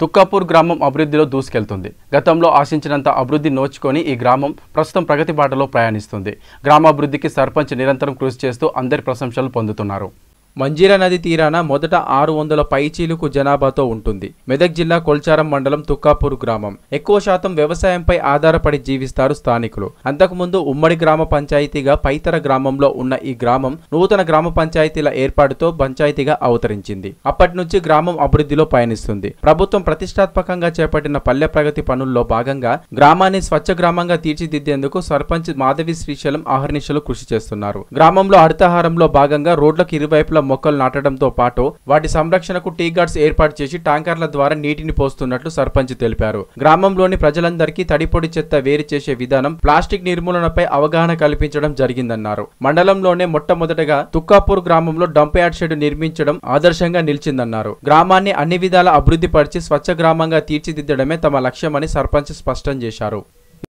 తుక్కాపూర్ గ్రామం అభివృద్ధిలో దూసుకెళ్తుంది. గతంలో ఆశించినంత అభివృద్ధి నోచుకొని ఈ గ్రామం ప్రస్తుతం ప్రగతి బాటలో ప్రయాణిస్తుంది. గ్రామాభివృద్ధికి సర్పంచ్ నిరంతరం కృషి చేస్తూ అందరి ప్రశంసలు పొందుతున్నారు. మంజీరా నది తీరాన మొదట ఆరు వందల పైచీలకు జనాభాతో ఉంటుంది. మెదక్ జిల్లా కొల్చారం మండలం తుక్కాపూర్ గ్రామం. ఎక్కువ శాతం వ్యవసాయంపై ఆధారపడి జీవిస్తారు స్థానికులు. అంతకుముందు ఉమ్మడి గ్రామ పంచాయతీగా పైతర గ్రామంలో ఉన్న ఈ గ్రామం నూతన గ్రామ పంచాయతీల ఏర్పాటుతో పంచాయతీగా అవతరించింది. అప్పటి నుంచి గ్రామం అభివృద్ధిలో పయనిస్తుంది. ప్రభుత్వం ప్రతిష్టాత్మకంగా చేపట్టిన పల్లె ప్రగతి పనుల్లో భాగంగా గ్రామాన్ని స్వచ్ఛ గ్రామంగా తీర్చిదిద్దేందుకు సర్పంచ్ మాధవి శ్రీశైలం ఆహర్నిశలు కృషి చేస్తున్నారు. గ్రామంలో హరితహారంలో భాగంగా రోడ్లకు ఇరువైపులా మొక్కలు నాటడంతో పాటు వాటి సంరక్షణకు టీ గార్డ్స్ ఏర్పాటు చేసి ట్యాంకర్ల ద్వారా నీటిని పోస్తున్నట్లు సర్పంచ్ తెలిపారు. గ్రామంలోని ప్రజలందరికీ తడిపొడి చెత్త వేరు చేసే విధానం ప్లాస్టిక్ నిర్మూలనపై అవగాహన కల్పించడం జరిగిందన్నారు. మండలంలోనే మొట్టమొదటగా తుక్కాపూర్ గ్రామంలో డంప్ యార్డ్ షెడ్ నిర్మించడం ఆదర్శంగా నిలిచిందన్నారు. గ్రామాన్ని అన్ని విధాల అభివృద్ధి పరిచి స్వచ్ఛ గ్రామంగా తీర్చిదిద్దడమే తమ లక్ష్యమని సర్పంచ్ స్పష్టం చేశారు.